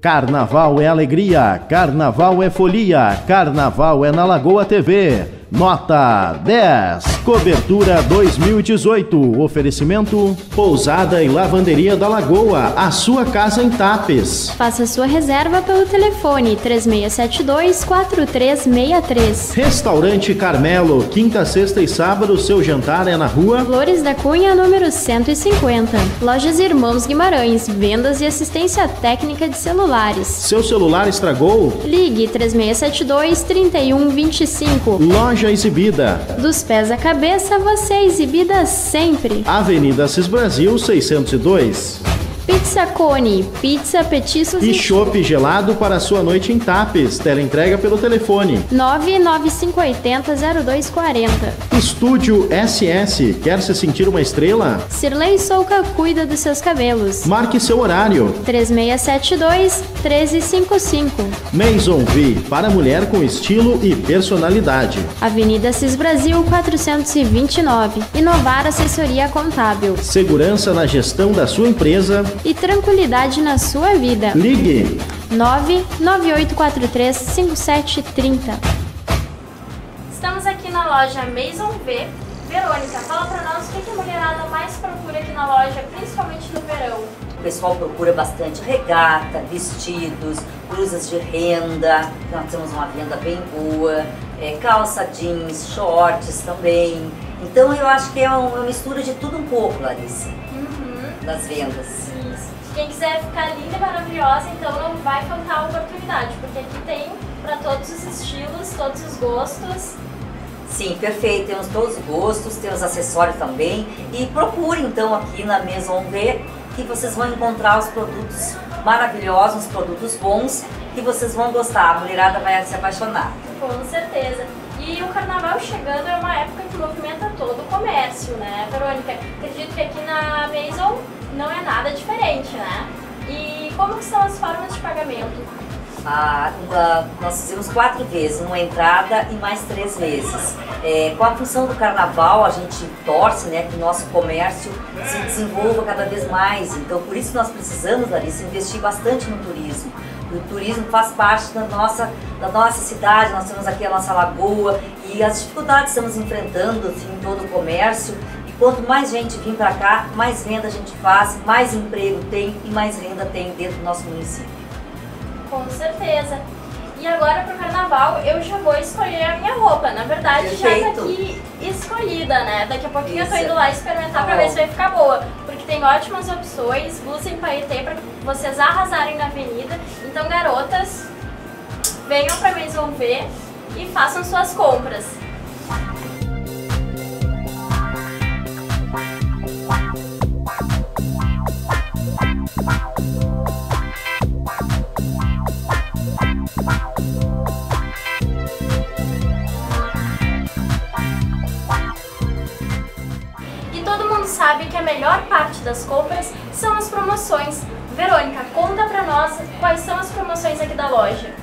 Carnaval é alegria, carnaval é folia, carnaval é na Lagoa TV. Nota 10. Cobertura 2018. Oferecimento Pousada e Lavanderia da Lagoa. A sua casa em Tapes. Faça sua reserva pelo telefone 3672-4363. Restaurante Carmelo. Quinta, sexta e sábado. Seu jantar é na rua Flores da Cunha, número 150. Lojas Irmãos Guimarães. Vendas e assistência técnica de celulares. Seu celular estragou? Ligue 3672-3125. Loja Exibida. Dos pés à cabeça, você é exibida sempre. Avenida Assis Brasil 602. Pizza Cone, pizza, petiscos E chopp gelado para a sua noite em Tapes. Teleentrega pelo telefone. 99580-0240. Estúdio SS. Quer se sentir uma estrela? Sirlei Souca cuida dos seus cabelos. Marque seu horário. 3672-1355. Maison V. Para mulher com estilo e personalidade. Avenida Cis Brasil 429. Inovar Assessoria Contábil. Segurança na gestão da sua empresa. E tranquilidade na sua vida. Ligue 998435730. Estamos aqui na loja Maison V. Verônica, fala pra nós o que que a mulherada mais procura aqui na loja, principalmente no verão. O pessoal procura bastante regata, vestidos, blusas de renda, nós temos uma venda bem boa, é, calça jeans, shorts também. Então eu acho que é um- uma mistura de tudo um pouco, Larissa, Uhum. das vendas. Isso. Quem quiser ficar linda e maravilhosa, então não vai faltar oportunidade, porque aqui tem pra todos os estilos, todos os gostos. Sim, perfeito. Temos todos os gostos, temos acessórios também. E procure então aqui na Maison V que vocês vão encontrar os produtos maravilhosos, os produtos bons que vocês vão gostar. A mulherada vai se apaixonar. Com certeza. E o carnaval chegando é uma época que movimenta todo o comércio, né, Verônica? Acredito que aqui na Maison não é nada diferente, né? E como que são as formas de pagamento? Ah, ah, nós fizemos quatro vezes, uma entrada e mais três vezes. É, com a função do carnaval, a gente torce né, que o nosso comércio se desenvolva cada vez mais. Então, por isso nós precisamos, Larissa, investir bastante no turismo. O turismo faz parte da nossa, da nossa cidade, nós temos aqui a nossa lagoa e as dificuldades que estamos enfrentando assim, em todo o comércio. E quanto mais gente vir para cá, mais venda a gente faz, mais emprego tem e mais renda tem dentro do nosso município. Com certeza. E agora pro carnaval eu já vou escolher a minha roupa. Na verdade, já Perfeito. tá aqui escolhida, né? Daqui a pouquinho eu tô Isso. indo lá experimentar Tá pra ver se vai ficar boa. Porque tem ótimas opções, blusa em paetê pra vocês arrasarem na avenida. Então, garotas, venham pra Maison V e façam suas compras. E sabe que a melhor parte das compras são as promoções. Verônica, conta pra nós quais são as promoções aqui da loja.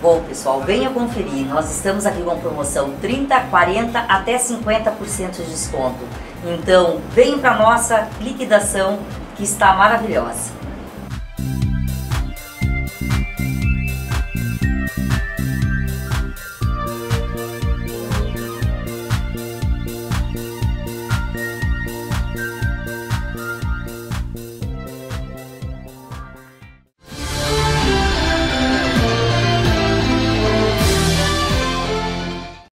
Bom, pessoal, venha conferir. Nós estamos aqui com promoção 30, 40 até 50% de desconto. Então, venham para nossa liquidação que está maravilhosa.